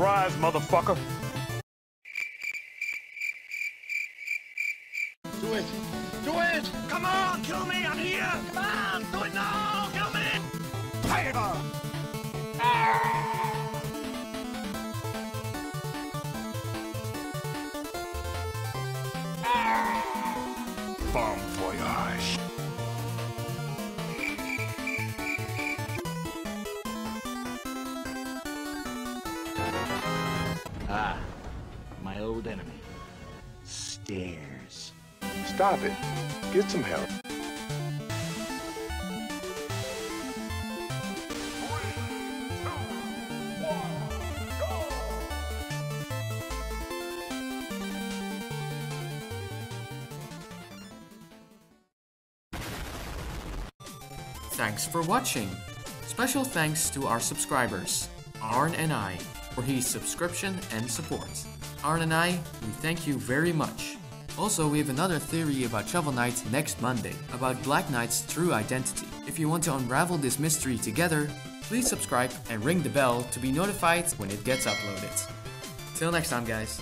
Rise, motherfucker! Do it! Do it! Come on, kill me! I'm here! Come on, do it now! Kill me! Favor! Bon voyage. Ah, my old enemy. Stairs. Stop it. Get some help. Thanks for watching. Special thanks to our subscribers, Arn and I, for his subscription and support. Arn and I, we thank you very much. Also, we have another theory about Shovel Knight next Monday, about Black Knight's true identity. If you want to unravel this mystery together, please subscribe and ring the bell to be notified when it gets uploaded. Till next time, guys.